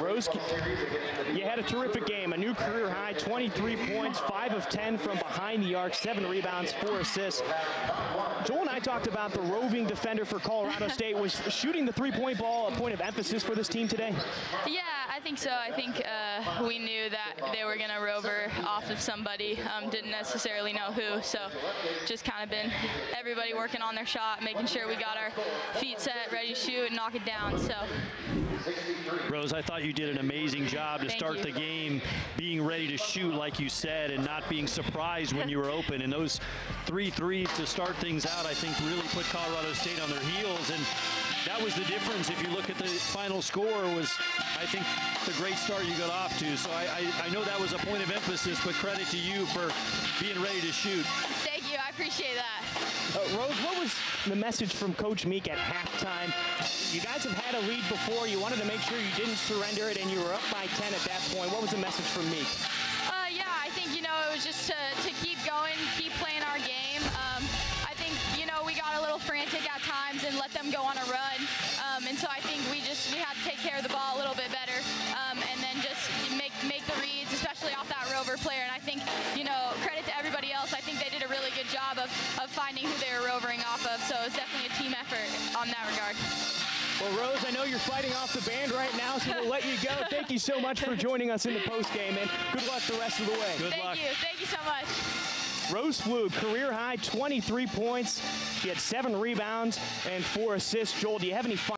Rose, you had a terrific game, a new career high, 23 points, 5 of 10 from behind the arc, 7 rebounds, 4 assists. Joel and I talked about the roving defender for Colorado State. Was shooting the three-point ball a point of emphasis for this team today? Yeah, I think so. I think uh, we knew that they were going to rover off of somebody. Um, didn't necessarily know who, so just kind of been everybody working on their shot, making sure we got our feet set, ready to shoot, and knock it down. So. Rose, I thought you did an amazing job to Thank start you. the game, being ready to shoot like you said, and not being surprised when you were open. And those three threes to start things out, I think, really put Colorado State on their heels. And that was the difference. If you look at the final score, was I think the great start you got off to. So I, I, I know that was a point of emphasis, but credit to you for being ready to shoot. Thank you. I appreciate that. Uh, Rose, what was the message from Coach Meek at halftime? You guys have had a lead before. You wanted to make sure you didn't surrender it, and you were up by 10 at that point. What was the message from Meek? Them go on a run. Um, and so I think we just, we had to take care of the ball a little bit better um, and then just make, make the reads, especially off that rover player. And I think, you know, credit to everybody else. I think they did a really good job of, of finding who they were rovering off of. So it was definitely a team effort on that regard. Well, Rose, I know you're fighting off the band right now, so we'll let you go. Thank you so much for joining us in the postgame, and good luck the rest of the way. Good Thank luck. you. Thank you so much. Rose Pflug, career high 23 points. She had seven rebounds and four assists. Joel, do you have any